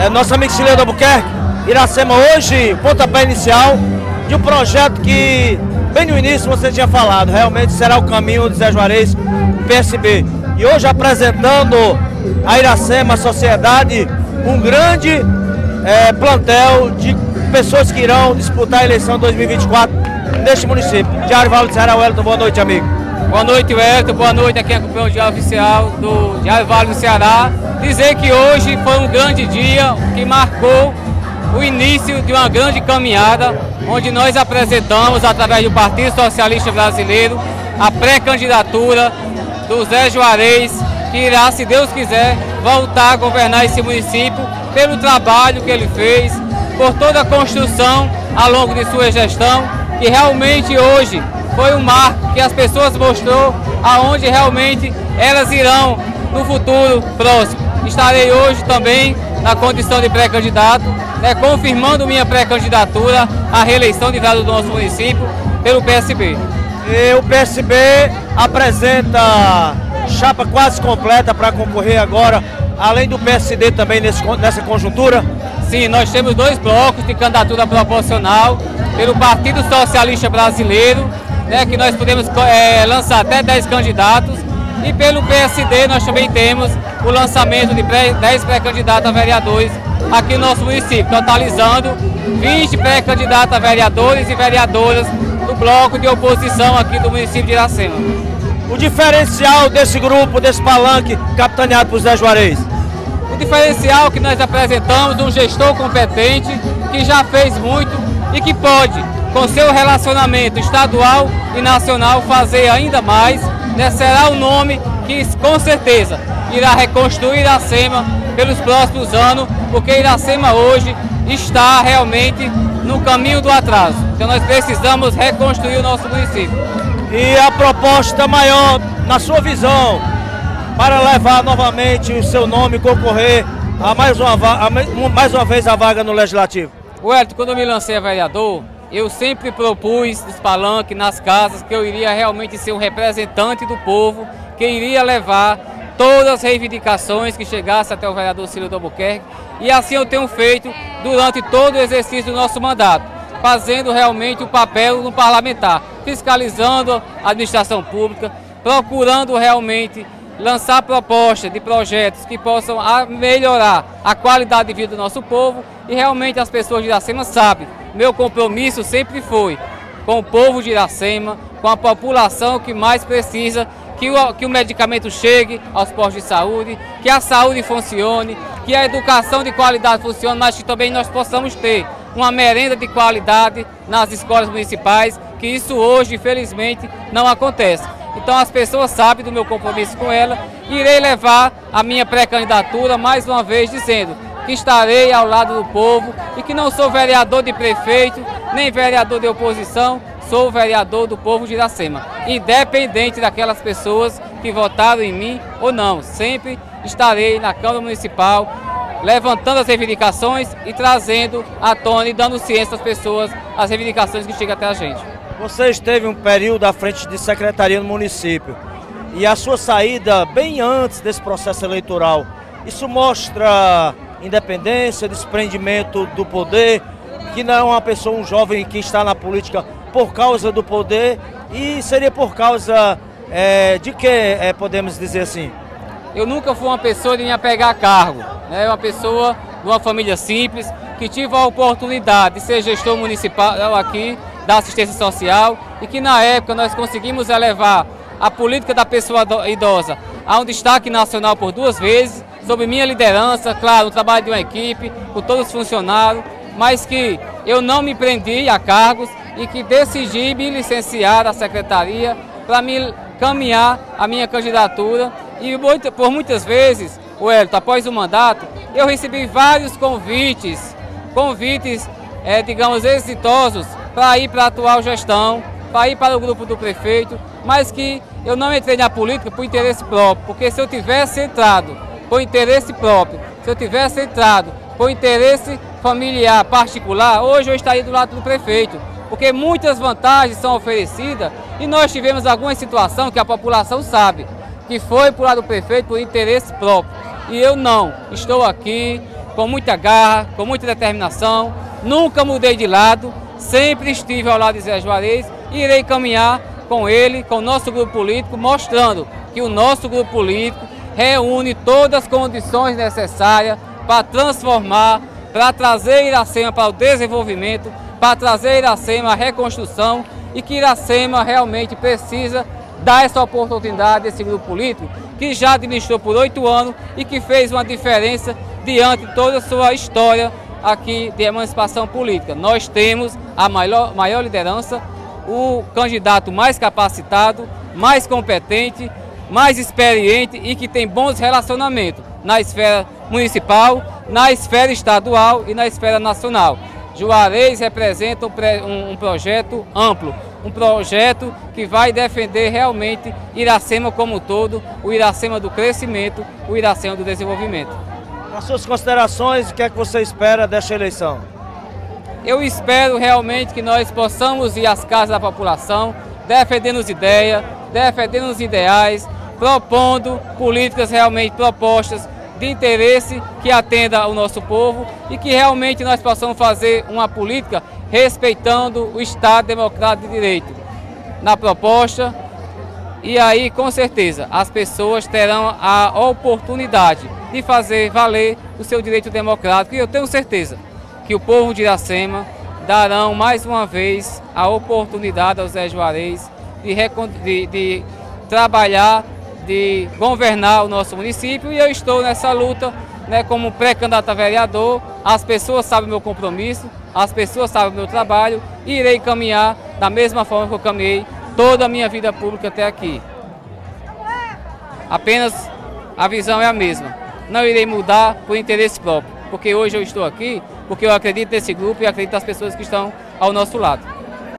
é, nosso amigo Cileu Albuquerque, Iracema hoje, pontapé inicial de um projeto que, bem no início, você tinha falado, realmente será o caminho de Zé Juarez, PSB. E hoje apresentando a Iracema, a sociedade, um grande é, plantel de pessoas que irão disputar a eleição 2024 neste município. Diário Vale do Ceará, Wellington, boa noite, amigo. Boa noite, Wellington, boa noite aqui acompanhando o Diário Oficial do Diário Vale do Ceará. Dizer que hoje foi um grande dia que marcou o início de uma grande caminhada, onde nós apresentamos, através do Partido Socialista Brasileiro, a pré-candidatura do Zé Juarez, que irá, se Deus quiser, voltar a governar esse município pelo trabalho que ele fez, por toda a construção ao longo de sua gestão, que realmente hoje foi um marco que as pessoas mostrou aonde realmente elas irão no futuro próximo. Estarei hoje também na condição de pré-candidato, né, confirmando minha pré-candidatura à reeleição de vereador do nosso município pelo PSB. E o PSB apresenta chapa quase completa para concorrer agora, além do PSD também nesse, nessa conjuntura? Sim, nós temos dois blocos de candidatura proporcional pelo Partido Socialista Brasileiro, né, que nós podemos é, lançar até 10 candidatos, e pelo PSD nós também temos o lançamento de 10 pré-candidatos a vereadores aqui no nosso município, totalizando 20 pré-candidatos a vereadores e vereadoras do bloco de oposição aqui do município de Iracema. O diferencial desse grupo, desse palanque, capitaneado por Zé Juarez? O diferencial que nós apresentamos, um gestor competente, que já fez muito e que pode, com seu relacionamento estadual e nacional, fazer ainda mais. Né? Será o nome que, com certeza, irá reconstruir Iracema pelos próximos anos, porque Iracema hoje está realmente no caminho do atraso. Então nós precisamos reconstruir o nosso município. E a proposta maior, na sua visão, para levar novamente o seu nome concorrer a mais uma, a mais uma vez a vaga no Legislativo? Wellington, quando eu me lancei a vereador, eu sempre propus nos palanques, nas casas, que eu iria realmente ser um representante do povo, que iria levar todas as reivindicações que chegassem até o vereador Cílio do Albuquerque. E assim eu tenho feito durante todo o exercício do nosso mandato, fazendo realmente o papel no parlamentar, fiscalizando a administração pública, procurando realmente lançar propostas de projetos que possam melhorar a qualidade de vida do nosso povo e realmente as pessoas de Iracema sabem, meu compromisso sempre foi com o povo de Iracema, com a população que mais precisa que o, que o medicamento chegue aos postos de saúde, que a saúde funcione, que a educação de qualidade funcione, mas que também nós possamos ter uma merenda de qualidade nas escolas municipais, que isso hoje, infelizmente, não acontece. Então as pessoas sabem do meu compromisso com ela. Irei levar a minha pré-candidatura mais uma vez dizendo que estarei ao lado do povo e que não sou vereador de prefeito, nem vereador de oposição, sou vereador do povo de Iracema, independente daquelas pessoas que votaram em mim ou não. Sempre estarei na Câmara Municipal levantando as reivindicações e trazendo à tona e dando ciência às pessoas as reivindicações que chegam até a gente. Você esteve um período à frente de secretaria no município e a sua saída bem antes desse processo eleitoral, isso mostra independência, desprendimento do poder, que não é uma pessoa, um jovem que está na política por causa do poder e seria por causa é, de que é, podemos dizer assim? Eu nunca fui uma pessoa de me apegar a cargo, né? uma pessoa de uma família simples que tive a oportunidade de ser gestor municipal aqui da assistência social e que na época nós conseguimos elevar a política da pessoa idosa a um destaque nacional por duas vezes, sob minha liderança, claro, o trabalho de uma equipe, com todos os funcionários, mas que eu não me prendi a cargos e que decidi me licenciar da secretaria para me caminhar a minha candidatura. E por muitas vezes, o Elton, após o mandato, eu recebi vários convites, convites, é, digamos, exitosos para ir para a atual gestão, para ir para o grupo do prefeito, mas que eu não entrei na política por interesse próprio, porque se eu tivesse entrado por interesse próprio, se eu tivesse entrado por interesse familiar particular, hoje eu estaria do lado do prefeito, porque muitas vantagens são oferecidas e nós tivemos alguma situação que a população sabe, que foi por lado do prefeito por interesse próprio. E eu não, estou aqui com muita garra, com muita determinação, nunca mudei de lado, sempre estive ao lado de Zé Juarez. E irei caminhar com ele, com o nosso grupo político, mostrando que o nosso grupo político reúne todas as condições necessárias para transformar, para trazer Iracema para o desenvolvimento, para trazer Iracema a reconstrução e que Iracema realmente precisa dar essa oportunidade a esse grupo político que já administrou por oito anos e que fez uma diferença diante de toda a sua história aqui de emancipação política. Nós temos a maior, maior liderança, o candidato mais capacitado, mais competente, mais experiente e que tem bons relacionamentos na esfera municipal, na esfera estadual e na esfera nacional. Juarez representa um, um projeto amplo, um projeto que vai defender realmente Iracema como um todo, o Iracema do crescimento, o Iracema do desenvolvimento. As suas considerações, o que é que você espera desta eleição? Eu espero realmente que nós possamos ir às casas da população, defendendo as ideias, defendendo os ideais, propondo políticas realmente propostas de interesse que atenda ao nosso povo e que realmente nós possamos fazer uma política respeitando o Estado Democrático de Direito. Na proposta, e aí com certeza as pessoas terão a oportunidade de fazer valer o seu direito democrático e eu tenho certeza que o povo de Iracema darão mais uma vez a oportunidade ao Zé Juarez de, de, de trabalhar de governar o nosso município e eu estou nessa luta né, como pré-candidato a vereador. As pessoas sabem o meu compromisso, as pessoas sabem o meu trabalho e irei caminhar da mesma forma que eu caminhei toda a minha vida pública até aqui. Apenas a visão é a mesma. Não irei mudar por interesse próprio, porque hoje eu estou aqui porque eu acredito nesse grupo e acredito nas pessoas que estão ao nosso lado.